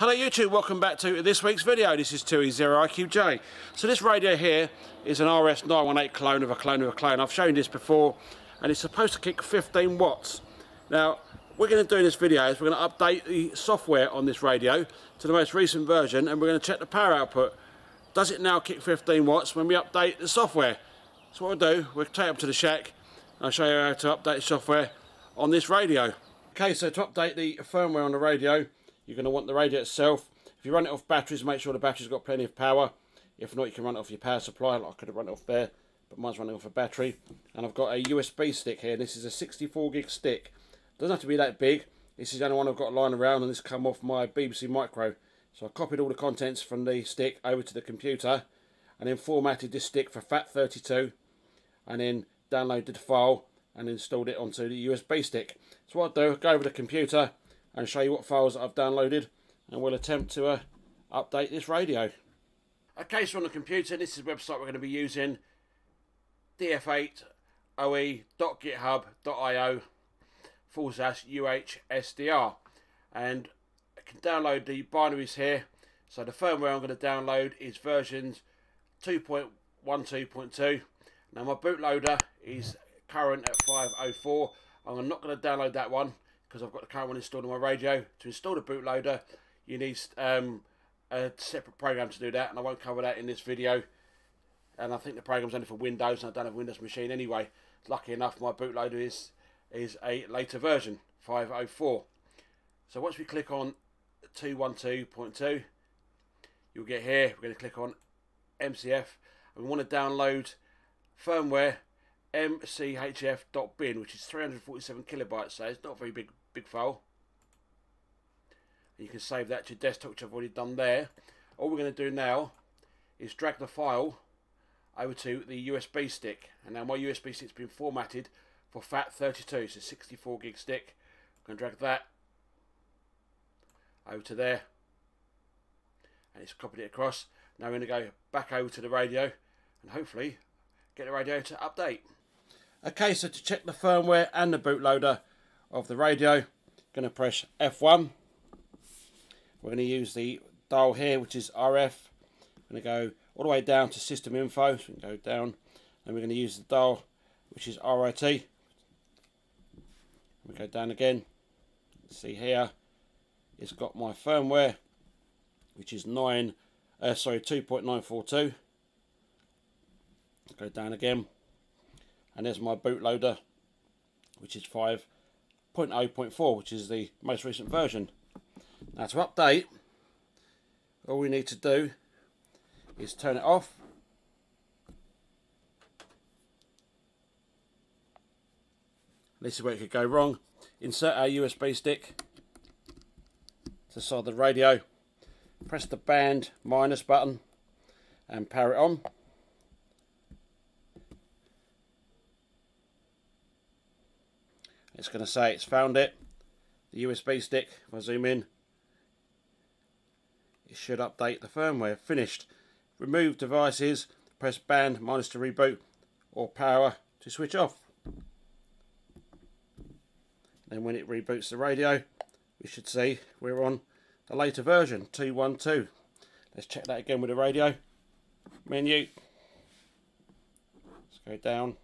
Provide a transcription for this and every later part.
Hello YouTube, welcome back to this week's video. This is 2E0IQJ. So this radio here is an RS918 clone of a clone of a clone. I've shown this before and it's supposed to kick 15 watts. Now, we're going to do in this video is we're going to update the software on this radio to the most recent version and we're going to check the power output. Does it now kick 15 watts when we update the software? So what we'll do, we'll take it up to the shack and I'll show you how to update software on this radio. Okay, so to update the firmware on the radio, you're going to want the radio itself. If you run it off batteries, make sure the battery's got plenty of power. If not, you can run it off your power supply. Like I could have run it off there, but mine's running off a battery. And I've got a USB stick here. This is a 64 gig stick. Doesn't have to be that big. This is the only one I've got lying around, and this come off my BBC Micro. So I copied all the contents from the stick over to the computer, and then formatted this stick for FAT32, and then downloaded the file and installed it onto the USB stick. So what I'll do, go over to the computer, and show you what files I've downloaded and we'll attempt to uh, update this radio. Okay, so on the computer, this is the website we're going to be using, df8oe.github.io forward slash uhsdr and I can download the binaries here. So the firmware I'm going to download is versions 2.12.2. Now my bootloader is current at 504. I'm not going to download that one because I've got the current one installed on my radio. To install the bootloader, you need um, a separate program to do that, and I won't cover that in this video. And I think the program's only for Windows, and I don't have a Windows machine anyway. Lucky enough, my bootloader is is a later version, 504. So once we click on 212.2, you'll get here. We're going to click on MCF, and we want to download firmware mchf.bin, which is 347 kilobytes. So it's not very big big file. And you can save that to desktop, which I've already done there. All we're going to do now is drag the file over to the USB stick. And now my USB stick's been formatted for FAT32, so 64 gig stick. I'm going to drag that over to there. And it's copied it across. Now we're going to go back over to the radio and hopefully get the radio to update. Okay, so to check the firmware and the bootloader, of the radio. Going to press F1. We're going to use the dial here, which is RF. Going to go all the way down to system info. So we can go down, and we're going to use the dial, which is RIT. We go down again. See here, it's got my firmware, which is nine, uh, sorry, 2.942. Go down again, and there's my bootloader, which is five. 0.0.4 which is the most recent version. Now to update all we need to do is turn it off. This is where it could go wrong. Insert our USB stick to side the radio. Press the band minus button and power it on it's going to say it's found it. The USB stick, if I zoom in, it should update the firmware. Finished. Remove devices, press band minus to reboot or power to switch off. Then when it reboots the radio, we should see we're on the later version, 212. Let's check that again with the radio. Menu. Let's go down.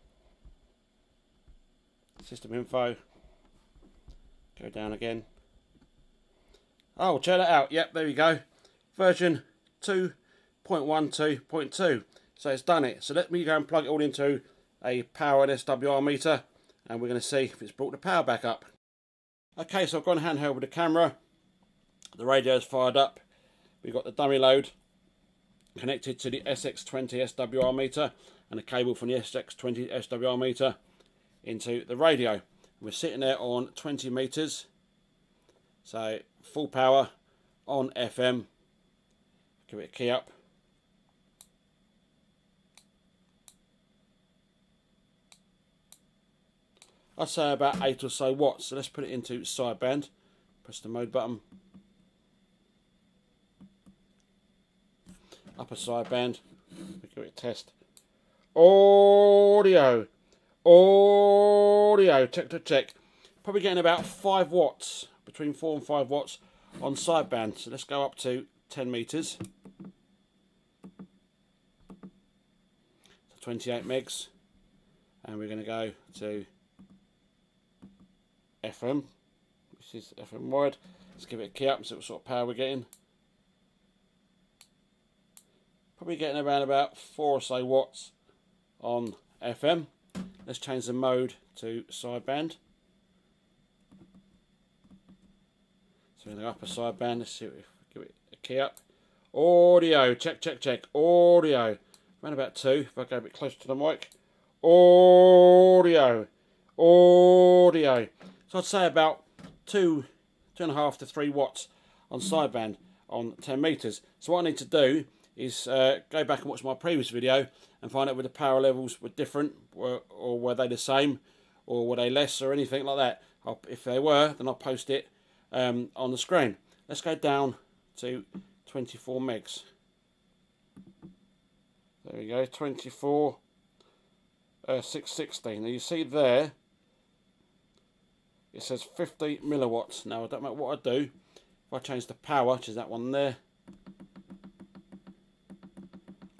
System info. Go down again. Oh, check that out. Yep, there we go. Version 2.12.2. So it's done it. So let me go and plug it all into a power and SWR meter and we're going to see if it's brought the power back up. Okay, so I've gone handheld with the camera. The radio is fired up. We've got the dummy load connected to the SX20 SWR meter and a cable from the SX20 SWR meter into the radio. We're sitting there on 20 meters. So full power on FM. Give it a key up. I'd say about 8 or so watts. So let's put it into sideband. Press the mode button. Upper sideband. Give it a test. Audio. Audio, check to check. Probably getting about 5 watts, between 4 and 5 watts on sideband. So let's go up to 10 meters. 28 megs. And we're going to go to FM, which is FM wide. Let's give it a key up and see what sort of power we're getting. Probably getting around about 4 or so watts on FM. Let's change the mode to sideband. So in the upper sideband, let's see if we give it a key up. Audio, check, check, check. Audio. Around about two, if I go a bit closer to the mic. Audio. Audio. So I'd say about two, two and a half to three watts on sideband on 10 meters. So what I need to do is uh, go back and watch my previous video and find out whether the power levels were different or, or were they the same or were they less or anything like that. I'll, if they were, then I'll post it um, on the screen. Let's go down to 24 megs. There we go, 24, uh, 616. Now you see there, it says 50 milliwatts. Now I don't know what I do. If I change the power, which is that one there,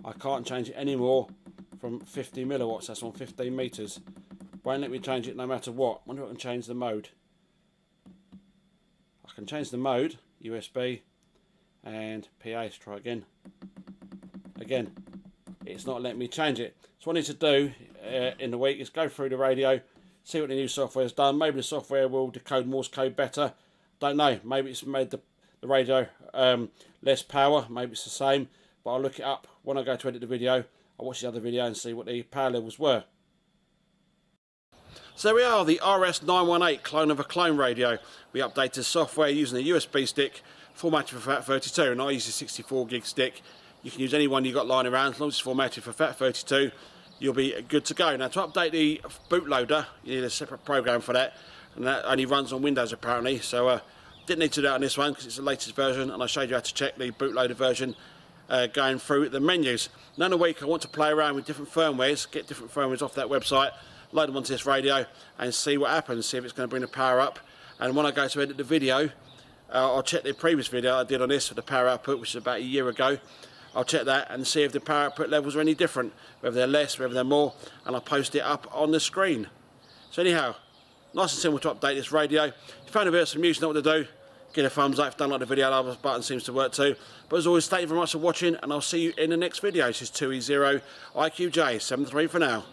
I can't change it anymore from 50 milliwatts. That's on 15 meters. Won't let me change it no matter what. wonder if I can change the mode. I can change the mode, USB and PA. Try again. Again, it's not letting me change it. So what I need to do uh, in the week is go through the radio, see what the new software has done. Maybe the software will decode Morse code better. Don't know. Maybe it's made the, the radio um, less power. Maybe it's the same. But I'll look it up when I go to edit the video. I'll watch the other video and see what the power levels were. So we are, the RS918 clone of a clone radio. We updated software using a USB stick formatted for FAT32 and I use a 64 gig stick. You can use any one you've got lying around as long as it's formatted for FAT32 you'll be good to go. Now to update the bootloader you need a separate program for that and that only runs on Windows apparently so uh, didn't need to do that on this one because it's the latest version and I showed you how to check the bootloader version uh, going through the menus. Now in a week I want to play around with different firmwares, get different firmwares off that website, load them onto this radio and see what happens, see if it's going to bring the power up. And when I go to edit the video, uh, I'll check the previous video I did on this for the power output, which is about a year ago. I'll check that and see if the power output levels are any different, whether they're less, whether they're more, and I'll post it up on the screen. So anyhow, nice and simple to update this radio. If you found a bit of some use, know what to do give it a thumbs up if you don't like the video, the button seems to work too. But as always, thank you very much for watching, and I'll see you in the next video. This is 2E0 IQJ73 for now.